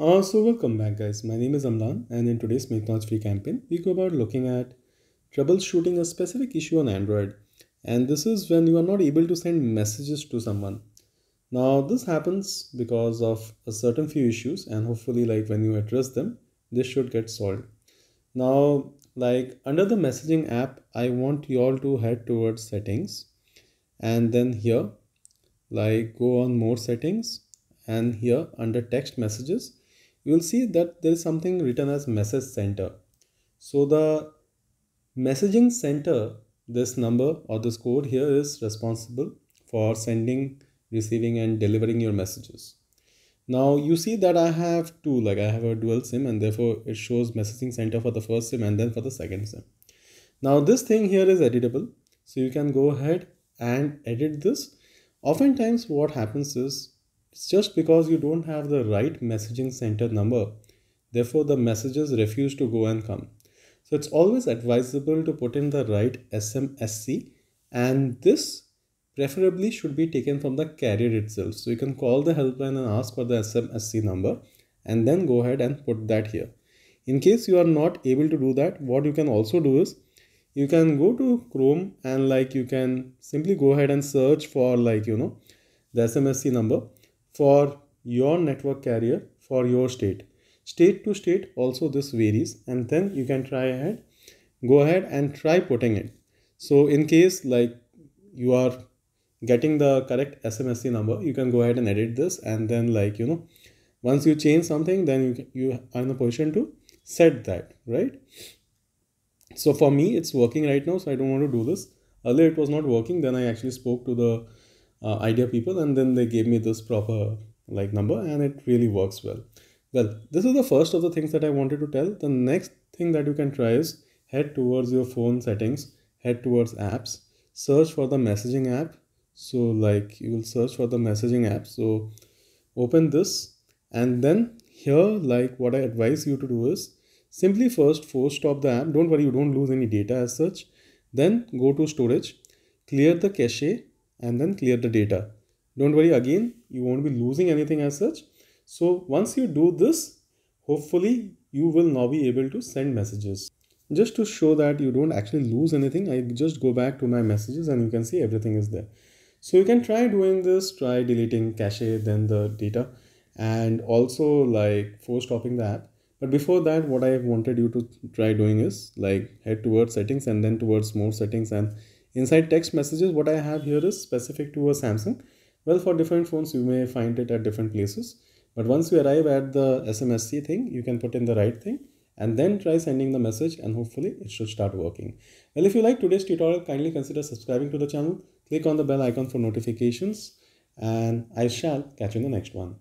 Uh, so welcome back guys, my name is Amlan and in today's Make Knowledge Free campaign, we go about looking at troubleshooting a specific issue on Android. And this is when you are not able to send messages to someone. Now this happens because of a certain few issues and hopefully like when you address them, this should get solved. Now like under the messaging app, I want you all to head towards settings and then here like go on more settings and here under text messages you will see that there is something written as message center. So the messaging center, this number or this code here is responsible for sending, receiving and delivering your messages. Now you see that I have two, like I have a dual SIM and therefore it shows messaging center for the first SIM and then for the second SIM. Now this thing here is editable. So you can go ahead and edit this. Oftentimes what happens is just because you don't have the right messaging center number. Therefore, the messages refuse to go and come. So it's always advisable to put in the right SMSC and this preferably should be taken from the carrier itself. So you can call the helpline and ask for the SMSC number and then go ahead and put that here. In case you are not able to do that, what you can also do is you can go to Chrome and like you can simply go ahead and search for like, you know, the SMSC number for your network carrier for your state. State to state also this varies and then you can try ahead, go ahead and try putting it. So in case like you are getting the correct SMSC number, you can go ahead and edit this and then like, you know, once you change something, then you, you are in a position to set that, right? So for me, it's working right now, so I don't want to do this. Earlier it was not working, then I actually spoke to the uh, idea people and then they gave me this proper like number and it really works well. Well this is the first of the things that i wanted to tell. The next thing that you can try is head towards your phone settings head towards apps search for the messaging app. So like you will search for the messaging app. So open this and then here like what i advise you to do is simply first force stop the app. Don't worry you don't lose any data as such. Then go to storage clear the cache and then clear the data. Don't worry again, you won't be losing anything as such. So once you do this, hopefully you will now be able to send messages. Just to show that you don't actually lose anything, I just go back to my messages and you can see everything is there. So you can try doing this, try deleting cache, then the data and also like force stopping the app. But before that, what I wanted you to try doing is like head towards settings and then towards more settings and Inside text messages, what I have here is specific to a Samsung. Well, for different phones, you may find it at different places. But once you arrive at the SMSC thing, you can put in the right thing and then try sending the message and hopefully it should start working. Well, if you like today's tutorial, kindly consider subscribing to the channel. Click on the bell icon for notifications and I shall catch you in the next one.